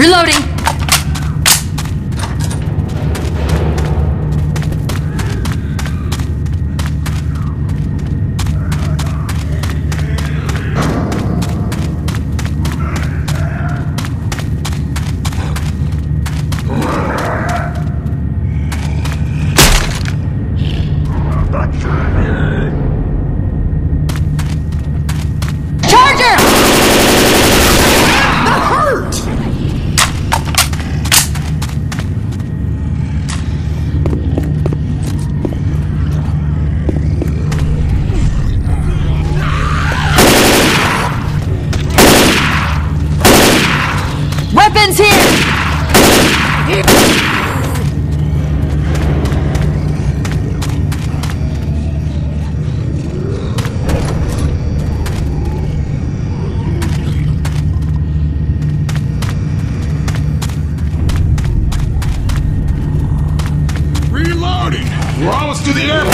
Reloading! We're almost to the airport!